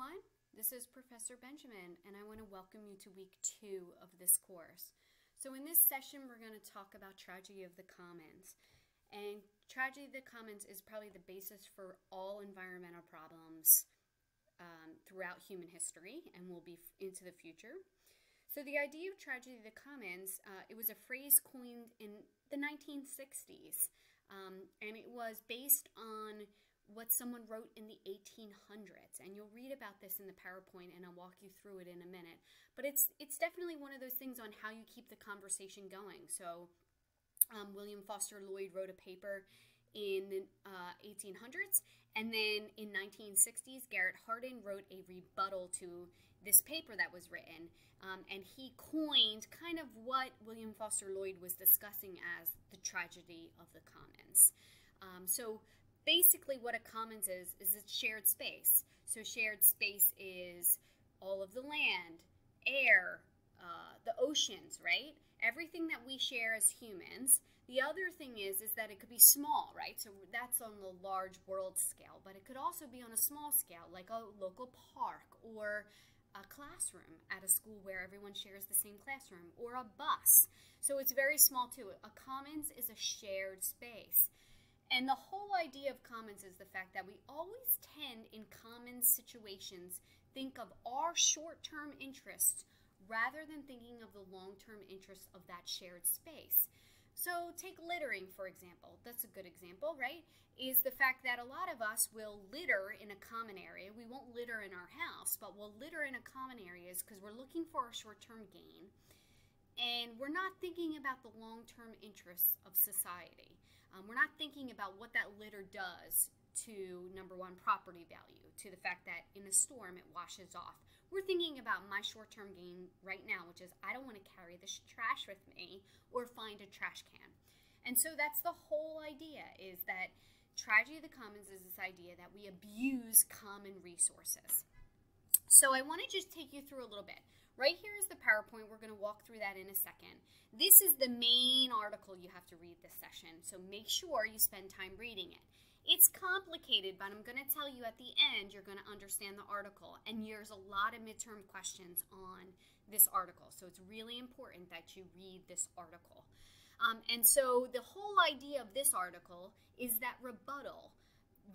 everyone. This is Professor Benjamin, and I want to welcome you to week two of this course. So, in this session, we're going to talk about tragedy of the commons. And tragedy of the commons is probably the basis for all environmental problems um, throughout human history and will be into the future. So, the idea of tragedy of the commons, uh, it was a phrase coined in the 1960s, um, and it was based on what someone wrote in the 1800s and you'll read about this in the PowerPoint and I'll walk you through it in a minute. But it's it's definitely one of those things on how you keep the conversation going. So um, William Forster Lloyd wrote a paper in the uh, 1800s and then in 1960s Garrett Hardin wrote a rebuttal to this paper that was written. Um, and he coined kind of what William Forster Lloyd was discussing as the tragedy of the commons. Um, so basically what a commons is is it's shared space. So shared space is all of the land air uh, the oceans right? Everything that we share as humans. The other thing is is that it could be small right? So that's on the large world scale but it could also be on a small scale like a local park or a classroom at a school where everyone shares the same classroom or a bus. So it's very small too. A commons is a shared space and the whole idea of commons is the fact that we always tend in common situations think of our short-term interests rather than thinking of the long-term interests of that shared space. So take littering, for example. That's a good example, right? Is the fact that a lot of us will litter in a common area. We won't litter in our house, but we'll litter in a common area because we're looking for a short-term gain. And we're not thinking about the long-term interests of society. Um, we're not thinking about what that litter does to number one property value, to the fact that in a storm it washes off. We're thinking about my short term gain right now, which is I don't want to carry this trash with me or find a trash can. And so that's the whole idea is that tragedy of the commons is this idea that we abuse common resources. So I want to just take you through a little bit. Right here is the PowerPoint. We're going to walk through that in a second. This is the main article you have to read this session, so make sure you spend time reading it. It's complicated, but I'm going to tell you at the end you're going to understand the article, and there's a lot of midterm questions on this article, so it's really important that you read this article. Um, and so the whole idea of this article is that rebuttal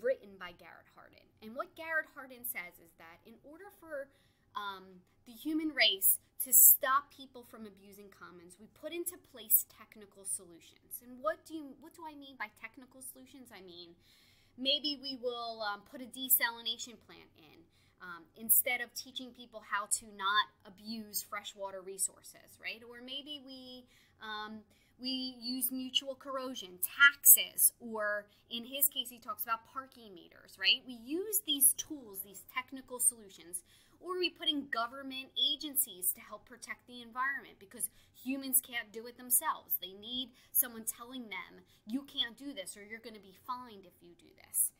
written by Garrett Hardin. And what Garrett Hardin says is that in order for um, the human race to stop people from abusing commons, we put into place technical solutions. And what do you what do I mean by technical solutions? I mean maybe we will um, put a desalination plant in. Um, instead of teaching people how to not abuse freshwater resources, right? Or maybe we um, we use mutual corrosion, taxes, or in his case, he talks about parking meters, right? We use these tools, these technical solutions or we in government agencies to help protect the environment because humans can't do it themselves? They need someone telling them, you can't do this or you're going to be fined if you do this.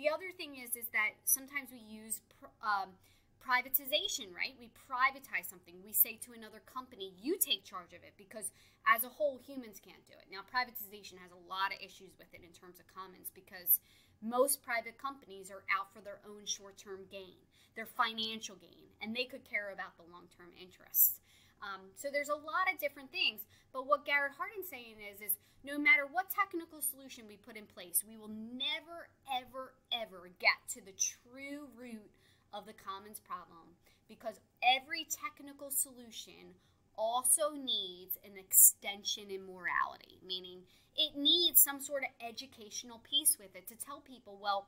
The other thing is, is that sometimes we use um, privatization, right? We privatize something. We say to another company, you take charge of it because as a whole, humans can't do it. Now, privatization has a lot of issues with it in terms of commons because most private companies are out for their own short term gain their financial gain, and they could care about the long term interests. Um, so there's a lot of different things, but what Garrett Hardin's saying is, is no matter what technical solution we put in place, we will never, ever, ever get to the true root of the commons problem because every technical solution also needs an extension in morality, meaning it needs some sort of educational piece with it to tell people, well,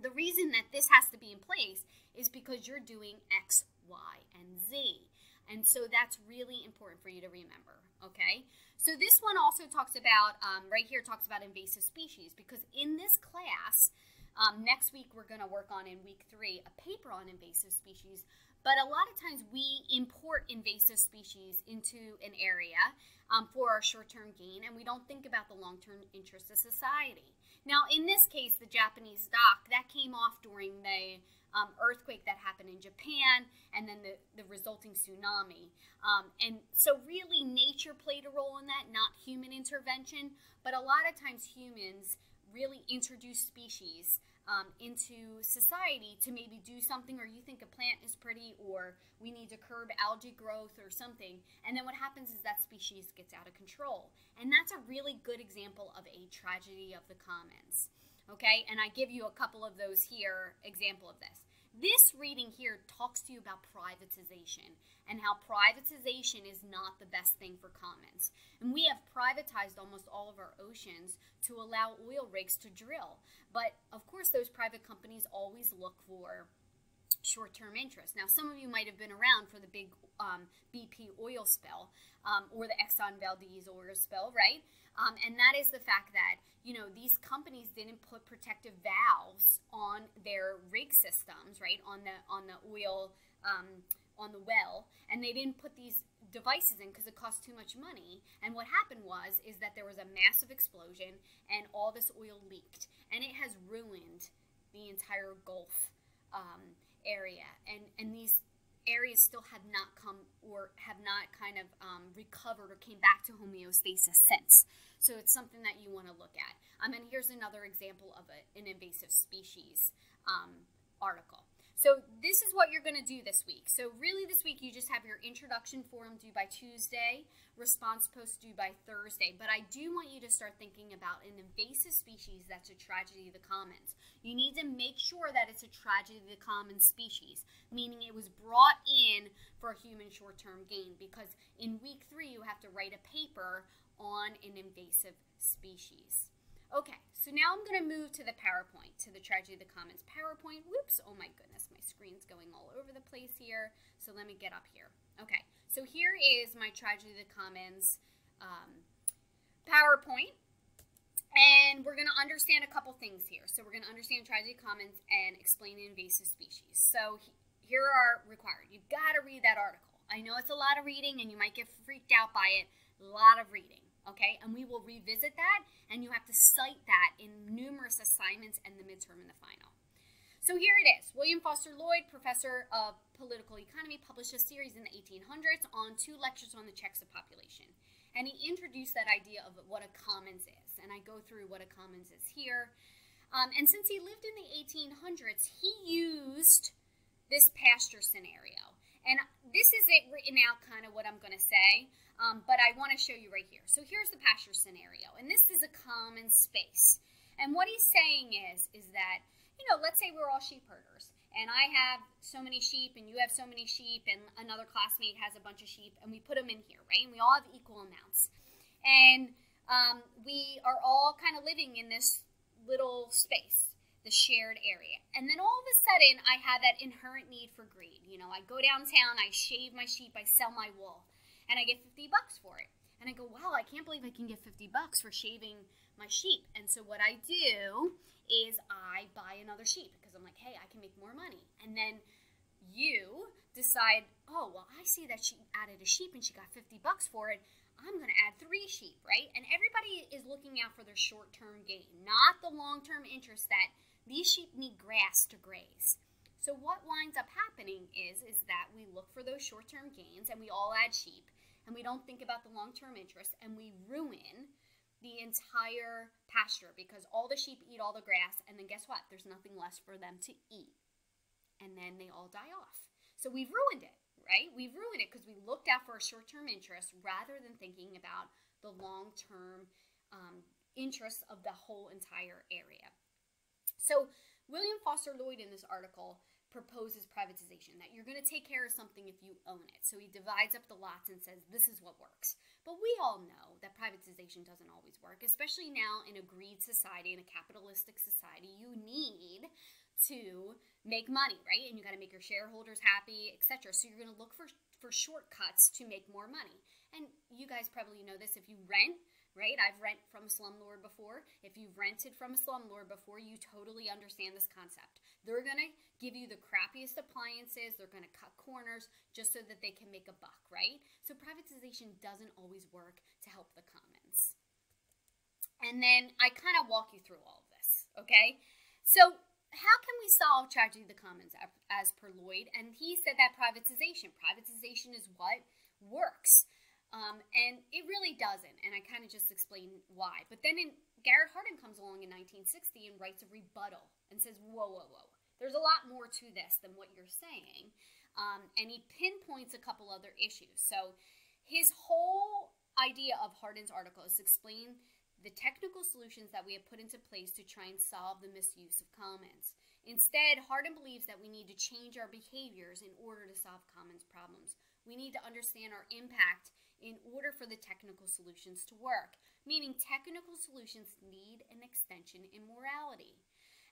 the reason that this has to be in place is because you're doing X, Y, and Z. And so that's really important for you to remember, okay? So this one also talks about, um, right here talks about invasive species because in this class, um, next week we're going to work on in week three a paper on invasive species. But a lot of times we import invasive species into an area um, for our short-term gain and we don't think about the long-term interests of society. Now in this case, the Japanese dock, that came off during the um, earthquake that happened in Japan and then the, the resulting tsunami. Um, and so, really, nature played a role in that, not human intervention. But a lot of times, humans really introduce species um, into society to maybe do something, or you think a plant is pretty, or we need to curb algae growth or something. And then what happens is that species gets out of control. And that's a really good example of a tragedy of the commons. Okay, and I give you a couple of those here, example of this. This reading here talks to you about privatization and how privatization is not the best thing for commons. And we have privatized almost all of our oceans to allow oil rigs to drill. But of course, those private companies always look for short-term interest. Now, some of you might have been around for the big um, BP oil spill um, or the Exxon Valdez oil spill, right? Um, and that is the fact that you know these companies didn't put protective valves on their rig systems, right? On the on the oil um, on the well, and they didn't put these devices in because it cost too much money. And what happened was is that there was a massive explosion, and all this oil leaked, and it has ruined the entire Gulf um, area. And and these areas still have not come or have not kind of um, recovered or came back to homeostasis since. So it's something that you want to look at. Um, and here's another example of a, an invasive species um, article. So this is what you're going to do this week. So really this week you just have your introduction form due by Tuesday, response post due by Thursday. But I do want you to start thinking about an invasive species that's a tragedy of the commons. You need to make sure that it's a tragedy of the commons species, meaning it was brought in for a human short-term gain because in week three you have to write a paper on an invasive species. Okay, so now I'm going to move to the PowerPoint, to the Tragedy of the Commons PowerPoint. Whoops, oh my goodness, my screen's going all over the place here. So let me get up here. Okay, so here is my Tragedy of the Commons um, PowerPoint. And we're going to understand a couple things here. So we're going to understand Tragedy of the Commons and explain the invasive species. So here are required. You've got to read that article. I know it's a lot of reading and you might get freaked out by it. A lot of reading okay? And we will revisit that, and you have to cite that in numerous assignments and the midterm and the final. So here it is. William Forster Lloyd, professor of political economy, published a series in the 1800s on two lectures on the checks of population. And he introduced that idea of what a commons is. And I go through what a commons is here. Um, and since he lived in the 1800s, he used this pasture scenario. And this is it written out kind of what I'm going to say. Um, but I want to show you right here. So here's the pasture scenario, and this is a common space. And what he's saying is, is that, you know, let's say we're all sheep herders, and I have so many sheep, and you have so many sheep, and another classmate has a bunch of sheep, and we put them in here, right? And we all have equal amounts. And um, we are all kind of living in this little space, the shared area. And then all of a sudden, I have that inherent need for greed. You know, I go downtown, I shave my sheep, I sell my wool and I get 50 bucks for it. And I go, wow, I can't believe I can get 50 bucks for shaving my sheep. And so what I do is I buy another sheep because I'm like, hey, I can make more money. And then you decide, oh, well, I see that she added a sheep and she got 50 bucks for it. I'm going to add three sheep, right? And everybody is looking out for their short term gain, not the long term interest that these sheep need grass to graze. So what winds up happening is, is that we look for those short-term gains and we all add sheep and we don't think about the long-term interest and we ruin the entire pasture because all the sheep eat all the grass and then guess what? There's nothing less for them to eat. And then they all die off. So we've ruined it, right? We've ruined it because we looked out for a short-term interest rather than thinking about the long-term um, interests of the whole entire area. So William Forster Lloyd in this article proposes privatization, that you're going to take care of something if you own it. So he divides up the lots and says, this is what works. But we all know that privatization doesn't always work, especially now in a greed society, in a capitalistic society. You need to make money, right? And you got to make your shareholders happy, etc. So you're going to look for, for shortcuts to make more money. And you guys probably know this if you rent right? I've rent from a slumlord before. If you've rented from a slumlord before, you totally understand this concept. They're going to give you the crappiest appliances. They're going to cut corners just so that they can make a buck, right? So privatization doesn't always work to help the commons. And then I kind of walk you through all of this, okay? So how can we solve tragedy of the commons as per Lloyd? And he said that privatization. Privatization is what works. Um, and it really doesn't, and I kind of just explained why. But then in, Garrett Hardin comes along in 1960 and writes a rebuttal, and says, whoa, whoa, whoa. There's a lot more to this than what you're saying. Um, and he pinpoints a couple other issues. So his whole idea of Hardin's article is to explain the technical solutions that we have put into place to try and solve the misuse of commons. Instead, Hardin believes that we need to change our behaviors in order to solve commons problems. We need to understand our impact in order for the technical solutions to work, meaning technical solutions need an extension in morality.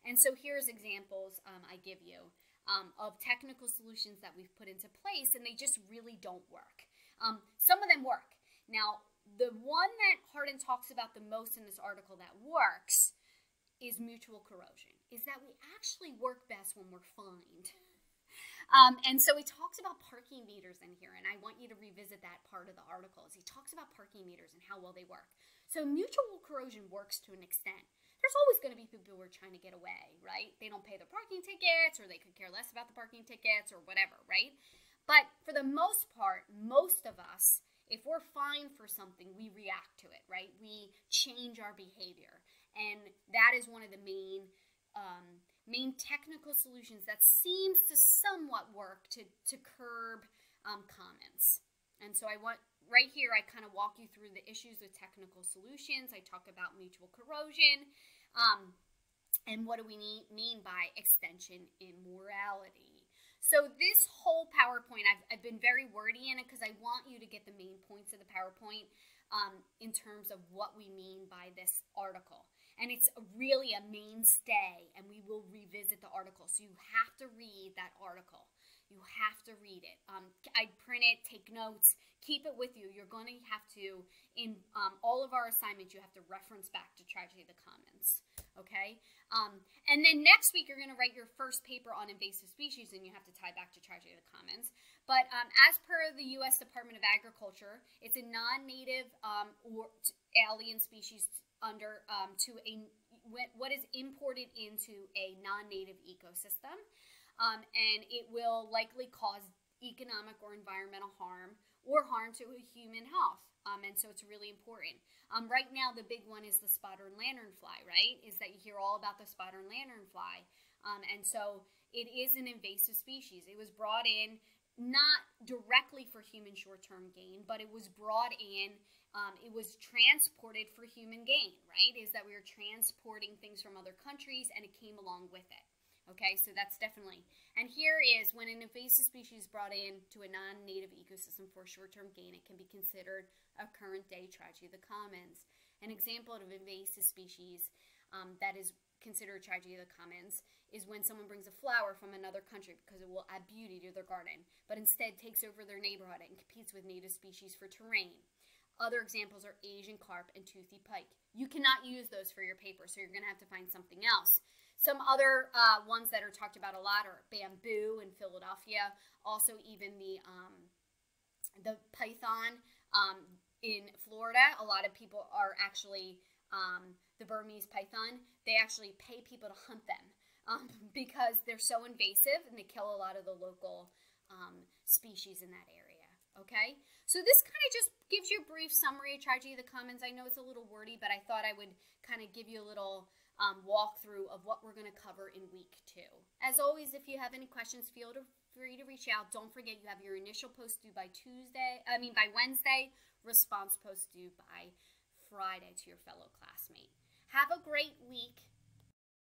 And so here's examples um, I give you um, of technical solutions that we've put into place, and they just really don't work. Um, some of them work. Now, the one that Hardin talks about the most in this article that works is mutual corrosion, is that we actually work best when we're fined. Um, and so he talks about parking meters in here, and I want you to revisit that part of the article. As he talks about parking meters and how well they work. So mutual corrosion works to an extent. There's always going to be people who are trying to get away, right? They don't pay their parking tickets, or they could care less about the parking tickets, or whatever, right? But for the most part, most of us if we're fined for something, we react to it, right? We change our behavior. And that is one of the main um, main technical solutions that seems to somewhat work to, to curb um, commons. And so I want, right here, I kind of walk you through the issues with technical solutions. I talk about mutual corrosion. Um, and what do we need, mean by extension in morality? So this whole PowerPoint, I've, I've been very wordy in it because I want you to get the main points of the PowerPoint um, in terms of what we mean by this article. And it's really a mainstay, and we will revisit the article. So you have to read that article. You have to read it. Um, I print it, take notes, keep it with you. You're going to have to, in um, all of our assignments, you have to reference back to Tragedy of the Commons okay? Um, and then next week, you're going to write your first paper on invasive species, and you have to tie back to Tragedy of the Commons. But um, as per the U.S. Department of Agriculture, it's a non-native um, or alien species under um, to a what is imported into a non-native ecosystem, um, and it will likely cause economic or environmental harm or harm to human health. Um, and so it's really important. Um, right now, the big one is the spotted lanternfly, right? Is that you hear all about the spotted lanternfly. Um, and so it is an invasive species. It was brought in not directly for human short term gain, but it was brought in, um, it was transported for human gain, right? Is that we were transporting things from other countries and it came along with it. Okay, so that's definitely. And here is when an invasive species is brought in to a non-native ecosystem for short-term gain, it can be considered a current day tragedy of the commons. An example of invasive species um, that is considered a tragedy of the commons is when someone brings a flower from another country because it will add beauty to their garden, but instead takes over their neighborhood and competes with native species for terrain. Other examples are Asian carp and toothy pike. You cannot use those for your paper, so you're going to have to find something else. Some other uh, ones that are talked about a lot are bamboo in Philadelphia. Also, even the um, the python um, in Florida. A lot of people are actually um, the Burmese python. They actually pay people to hunt them um, because they're so invasive and they kill a lot of the local um, species in that area. Okay, so this kind of just gives you a brief summary of Tragedy of the Commons. I know it's a little wordy, but I thought I would kind of give you a little um, walkthrough of what we're going to cover in week two. As always, if you have any questions, feel free to reach out. Don't forget you have your initial post due by Tuesday, I mean by Wednesday, response post due by Friday to your fellow classmate. Have a great week.